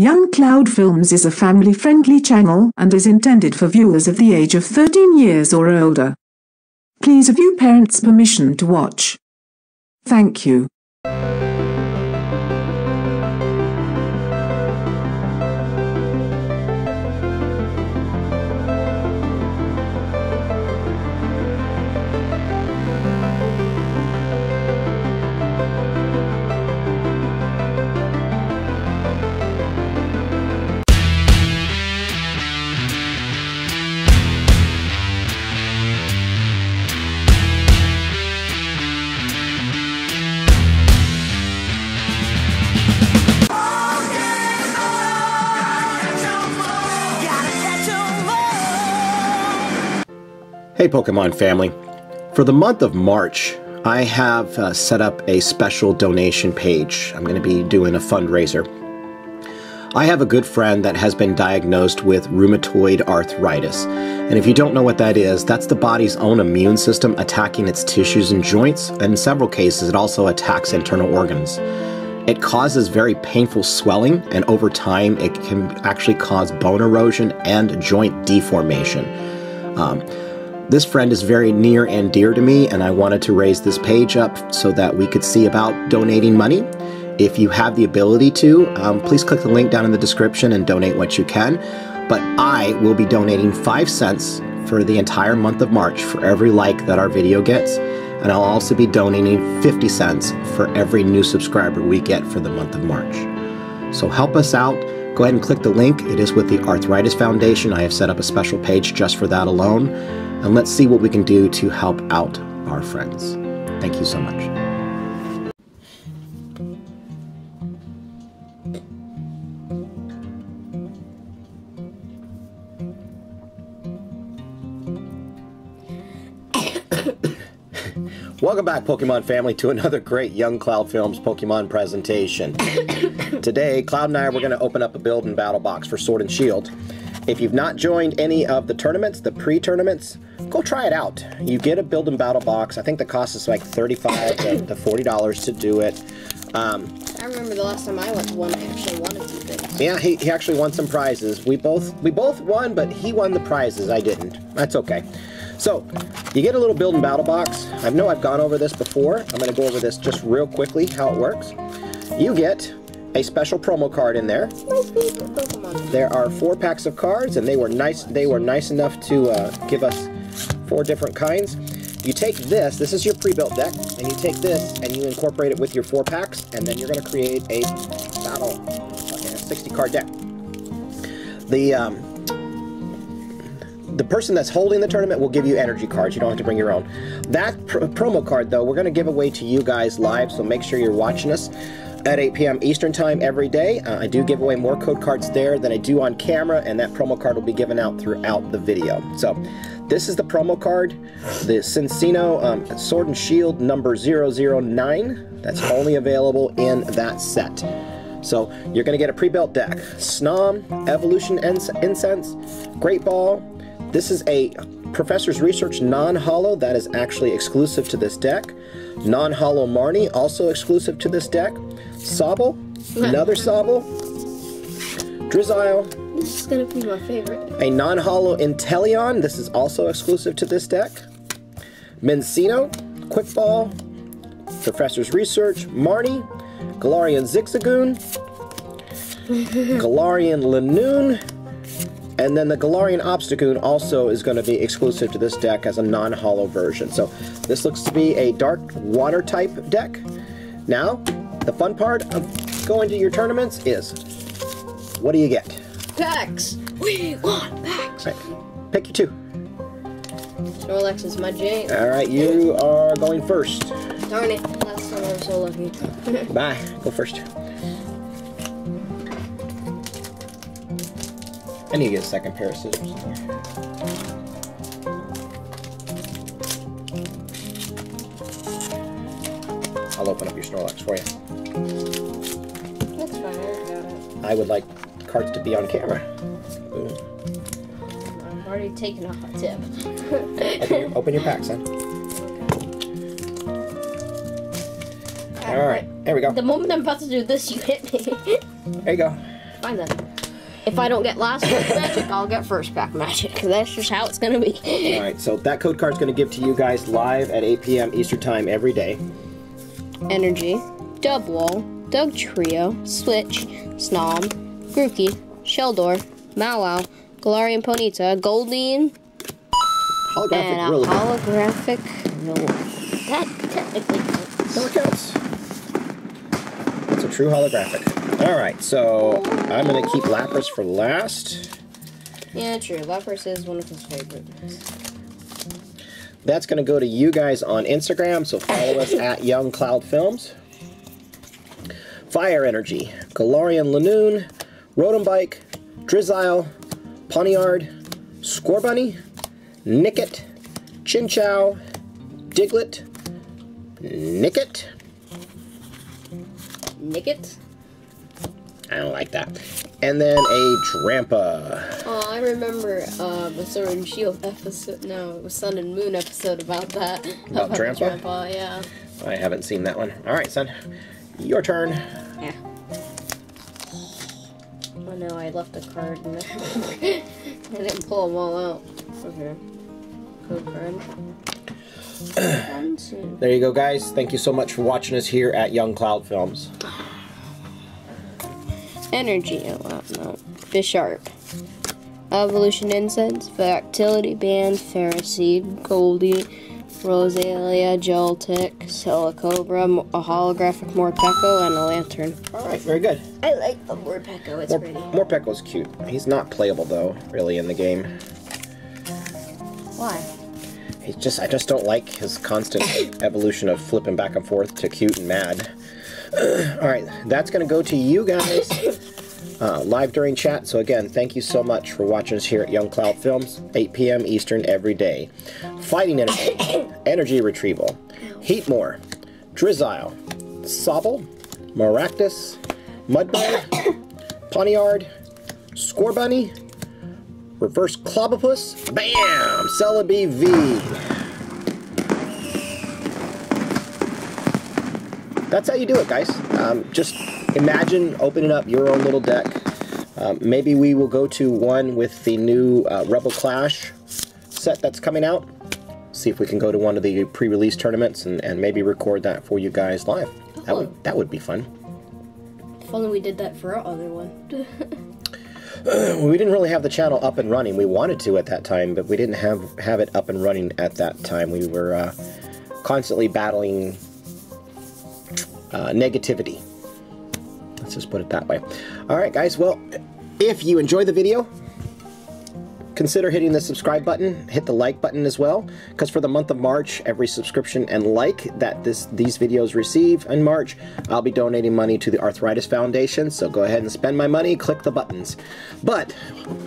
Young Cloud Films is a family-friendly channel and is intended for viewers of the age of 13 years or older. Please your parents' permission to watch. Thank you. Hey Pokemon family. For the month of March, I have uh, set up a special donation page. I'm going to be doing a fundraiser. I have a good friend that has been diagnosed with rheumatoid arthritis. And if you don't know what that is, that's the body's own immune system attacking its tissues and joints. And in several cases, it also attacks internal organs. It causes very painful swelling, and over time, it can actually cause bone erosion and joint deformation. Um, this friend is very near and dear to me, and I wanted to raise this page up so that we could see about donating money. If you have the ability to, um, please click the link down in the description and donate what you can. But I will be donating 5 cents for the entire month of March for every like that our video gets. And I'll also be donating 50 cents for every new subscriber we get for the month of March. So help us out. Go ahead and click the link. It is with the Arthritis Foundation. I have set up a special page just for that alone and let's see what we can do to help out our friends. Thank you so much. Welcome back, Pokemon family, to another great Young Cloud Films Pokemon presentation. Today, Cloud and I, we're going to open up a build and battle box for Sword and Shield. If you've not joined any of the tournaments, the pre-tournaments, go try it out. You get a build and battle box. I think the cost is like 35 to, to $40 to do it. Um, I remember the last time I went to one, I actually won a few things. Yeah, he, he actually won some prizes. We both we both won, but he won the prizes. I didn't. That's okay. So, you get a little build and battle box. I know I've gone over this before. I'm going to go over this just real quickly, how it works. You get a special promo card in there. There are four packs of cards, and they were nice. They were nice enough to uh, give us four different kinds. You take this. This is your pre-built deck, and you take this and you incorporate it with your four packs, and then you're going to create a battle, like a 60 card deck. The um, the person that's holding the tournament will give you energy cards. You don't have to bring your own. That pr promo card, though, we're going to give away to you guys live, so make sure you're watching us at 8 p.m. Eastern Time every day. Uh, I do give away more code cards there than I do on camera, and that promo card will be given out throughout the video. So, this is the promo card, the Cinccino um, Sword and Shield number 009. That's only available in that set. So, you're going to get a pre-built deck. Snom, Evolution Incense, Great Ball. This is a Professor's Research non-holo that is actually exclusive to this deck. Non-holo Marnie, also exclusive to this deck. Sobble, another Sobble. Drizzile. This is gonna be my favorite. A non-holo Inteleon. This is also exclusive to this deck. Minccino, Quick Ball, Professor's Research, Marnie, Galarian Zigzagoon, Galarian Linoone, and then the Galarian Obstagoon also is going to be exclusive to this deck as a non-holo version. So this looks to be a dark water type deck. Now, the fun part of going to your tournaments is, what do you get? Packs! We want packs! Right. Pick your two. Snorlax is my jam. Alright, you are going first. Darn it, last time I was so lucky. Bye, go first. I need to get a second pair of scissors. I'll open up your Snorlax for you. That's fine, I got it. I would like cards to be on camera. Boom. I've already taken off a tip. open, your, open your pack, son. Alright, there we go. The moment I'm about to do this, you hit me. there you go. Fine then. If I don't get last pack magic, I'll get first pack magic. That's just how it's gonna be. All right, so that code card's going to give to you guys live at 8 p.m. Eastern Time every day. Energy, Dubwool, Doug Trio, Switch, Snom, Grookey, Sheldor, Mawile, Galarian Ponyta, Goldeen, Holographic and a really holographic. No, that technically counts. No, it counts. It's a true holographic. All right, so I'm going to keep Lapras for last. Yeah, true. Lapras is one of his favorites. That's going to go to you guys on Instagram, so follow us at Young Cloud Films. Fire Energy, Galarian Linoone, Rotom Bike, Drizzile, Poniard, Scorbunny, Nickit, Chinchou, Diglett, Nickit. Nickit. I don't like that. And then a Drampa. Oh, I remember uh, the Sword and Shield episode. No, it was Sun and Moon episode about that. About the Drampa? Drampa, yeah. I haven't seen that one. All right, son. Your turn. Yeah. Oh no, I left a card in there. I didn't pull them all out. Okay. Code card. There you go, guys. Thank you so much for watching us here at Young Cloud Films. Energy. Oh, wow, no. Bisharp. Evolution Incense. Vitality Band. Ferroseed. Goldeen. Roselia. Geltic. Silicobra. A holographic Morpeko. And a Lanturn. All right, very good. I like the Morpeko. It's More, pretty. Morpeko's cute. He's not playable though, really, in the game. Why? He's just I just don't like his constant evolution of flipping back and forth to cute and mad. All right, that's gonna go to you guys uh, live during chat. So again, thank you so much for watching us here at Young Cloud Films, 8 p.m. Eastern every day. Fighting energy, energy retrieval, Heatmor, Drizzile, Sobble, Maractus, Mudbray, Poniard, Scorbunny, Reverse Clobbopus, bam! Celebi V. That's how you do it, guys. Um, just imagine opening up your own little deck. Um, maybe we will go to one with the new uh, Rebel Clash set that's coming out. See if we can go to one of the pre-release tournaments and, and maybe record that for you guys live. That would that would be fun. If only we did that for our other one. we didn't really have the channel up and running. We wanted to at that time, but we didn't have have it up and running at that time. We were uh, constantly battling uh, negativity. Let's just put it that way. All right, guys. Well, if you enjoy the video, consider hitting the subscribe button. Hit the like button as well, because for the month of March, every subscription and like that this these videos receive in March, I'll be donating money to the Arthritis Foundation. So go ahead and spend my money. Click the buttons. But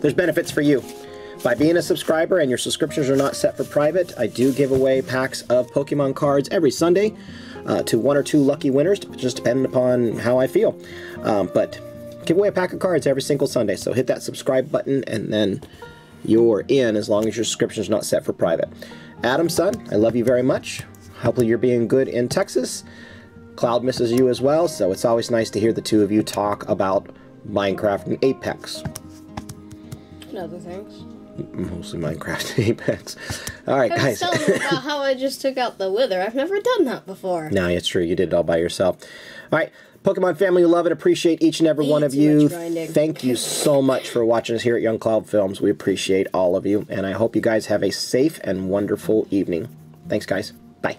there's benefits for you. By being a subscriber and your subscriptions are not set for private, I do give away packs of Pokemon cards every Sunday uh, to one or two lucky winners, just depending upon how I feel. Um, but give away a pack of cards every single Sunday, so hit that subscribe button and then you're in as long as your subscription is not set for private. Adam, son, I love you very much. Hopefully you're being good in Texas. Cloud misses you as well, so it's always nice to hear the two of you talk about Minecraft and Apex. other things. Mostly Minecraft Apex. All right, I was guys. telling them about how I just took out the wither. I've never done that before. No, it's true. You did it all by yourself. All right. Pokemon family, we love and appreciate each and every one of you. Thank you so much for watching us here at Young Cloud Films. We appreciate all of you, and I hope you guys have a safe and wonderful evening. Thanks, guys. Bye.